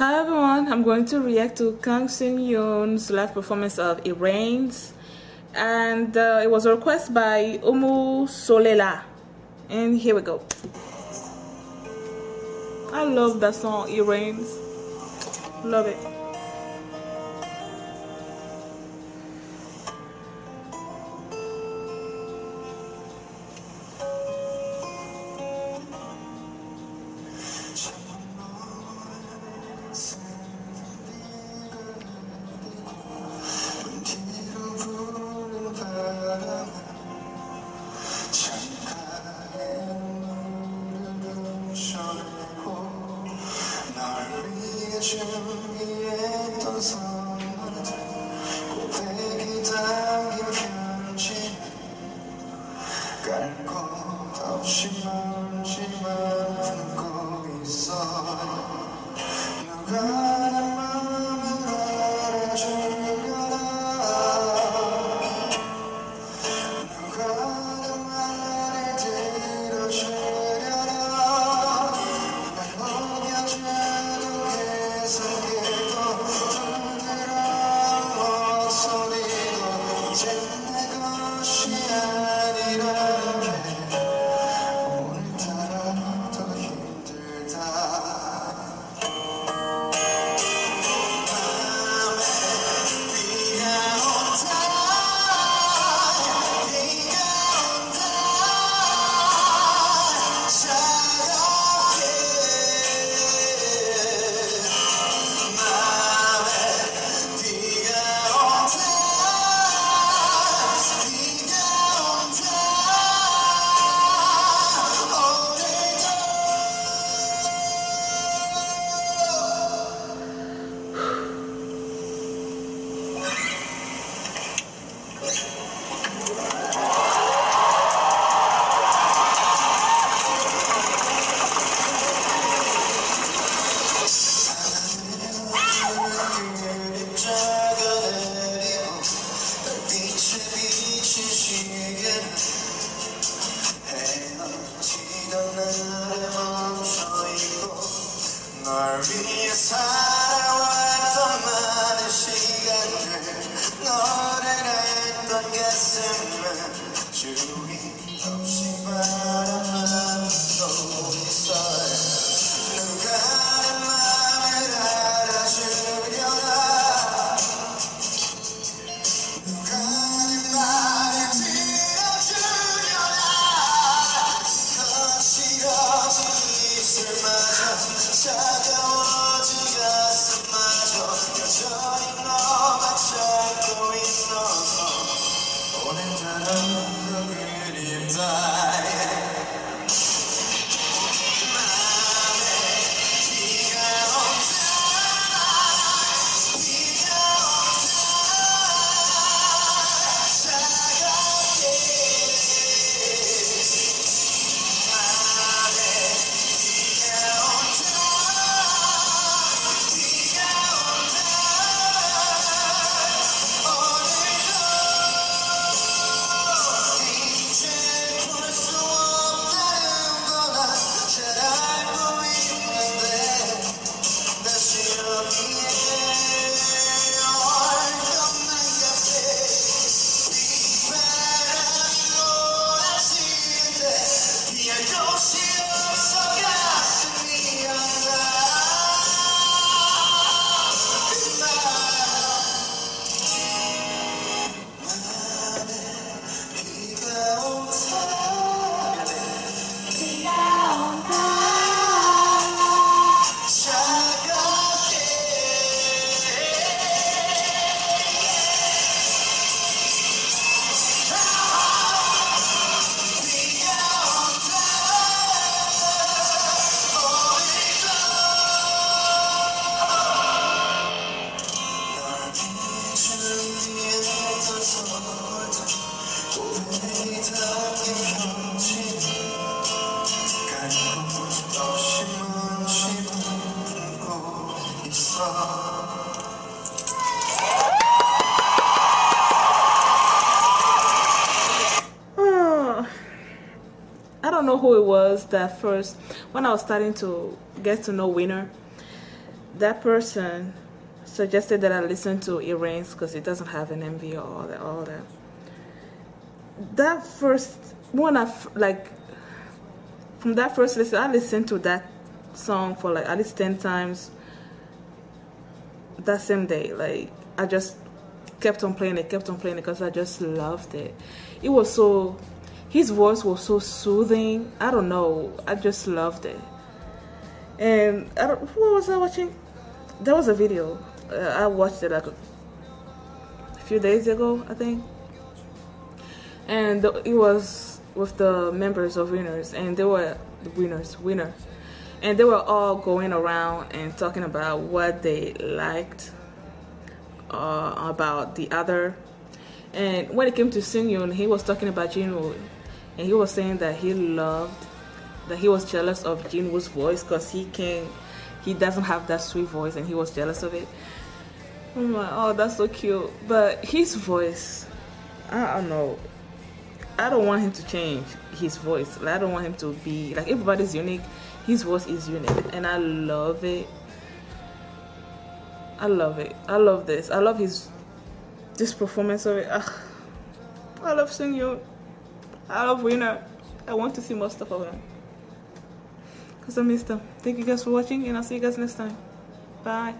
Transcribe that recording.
Hi everyone, I'm going to react to Kang Seung Yoon's live performance of It Rains and uh, it was a request by Umu Solela and here we go. I love that song, It Rains. Love it. love. know who it was that first, when I was starting to get to know Winner, that person suggested that I listen to It Rains because it doesn't have an MV or all that. All that. that first, when I, like, from that first listen, I listened to that song for like at least 10 times that same day. Like, I just kept on playing it, kept on playing it because I just loved it. It was so his voice was so soothing. I don't know, I just loved it. And I don't, what was I watching? There was a video. Uh, I watched it like a, a few days ago, I think. And it was with the members of Winners, and they were the winners, winner, and they were all going around and talking about what they liked uh, about the other. And when it came to Seungyoon, he was talking about Jinwoo, and he was saying that he loved, that he was jealous of Jinwoo's voice because he can, he doesn't have that sweet voice, and he was jealous of it. I'm like, oh, that's so cute. But his voice, I don't know. I don't want him to change his voice. Like, I don't want him to be like everybody's unique. His voice is unique, and I love it. I love it. I love this. I love his this performance of it. Ugh. I love Seungyoon. I love Winner. I want to see more stuff of him. Cause I missed him. Thank you guys for watching, and I'll see you guys next time. Bye.